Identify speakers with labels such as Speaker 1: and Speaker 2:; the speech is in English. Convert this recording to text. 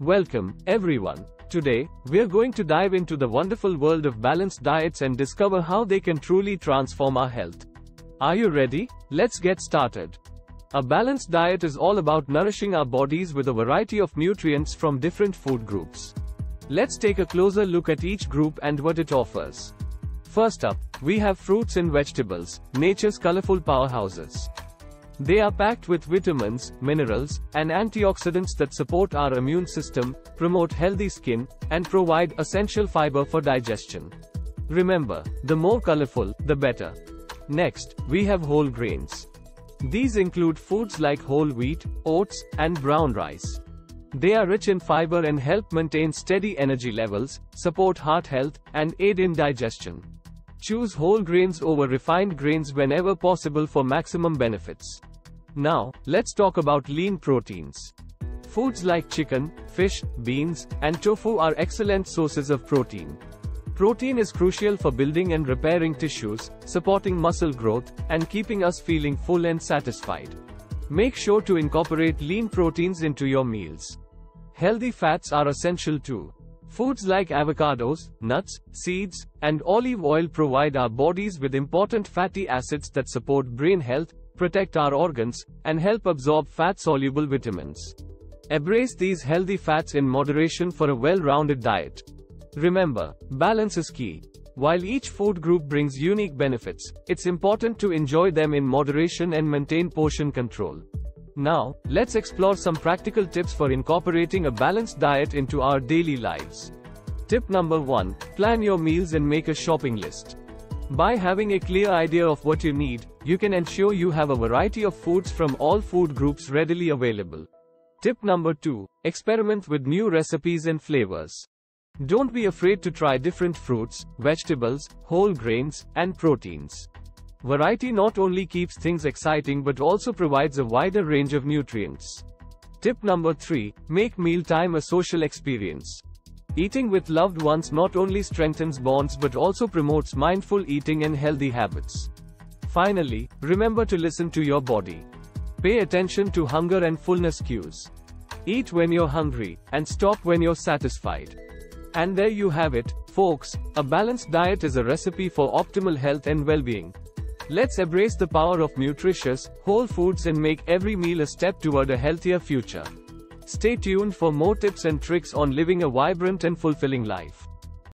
Speaker 1: Welcome, everyone. Today, we're going to dive into the wonderful world of balanced diets and discover how they can truly transform our health. Are you ready? Let's get started. A balanced diet is all about nourishing our bodies with a variety of nutrients from different food groups. Let's take a closer look at each group and what it offers. First up, we have fruits and vegetables, nature's colorful powerhouses. They are packed with vitamins, minerals, and antioxidants that support our immune system, promote healthy skin, and provide essential fiber for digestion. Remember, the more colorful, the better. Next, we have whole grains. These include foods like whole wheat, oats, and brown rice. They are rich in fiber and help maintain steady energy levels, support heart health, and aid in digestion. Choose whole grains over refined grains whenever possible for maximum benefits. Now, let's talk about lean proteins. Foods like chicken, fish, beans, and tofu are excellent sources of protein. Protein is crucial for building and repairing tissues, supporting muscle growth, and keeping us feeling full and satisfied. Make sure to incorporate lean proteins into your meals. Healthy fats are essential too. Foods like avocados, nuts, seeds, and olive oil provide our bodies with important fatty acids that support brain health, protect our organs, and help absorb fat-soluble vitamins. Embrace these healthy fats in moderation for a well-rounded diet. Remember, balance is key. While each food group brings unique benefits, it's important to enjoy them in moderation and maintain portion control. Now, let's explore some practical tips for incorporating a balanced diet into our daily lives. Tip number 1 Plan your meals and make a shopping list. By having a clear idea of what you need, you can ensure you have a variety of foods from all food groups readily available. Tip number 2 Experiment with new recipes and flavors. Don't be afraid to try different fruits, vegetables, whole grains, and proteins. Variety not only keeps things exciting but also provides a wider range of nutrients. Tip number 3 Make mealtime a social experience. Eating with loved ones not only strengthens bonds but also promotes mindful eating and healthy habits. Finally, remember to listen to your body. Pay attention to hunger and fullness cues. Eat when you're hungry, and stop when you're satisfied. And there you have it, folks. A balanced diet is a recipe for optimal health and well-being. Let's embrace the power of nutritious, whole foods and make every meal a step toward a healthier future. Stay tuned for more tips and tricks on living a vibrant and fulfilling life.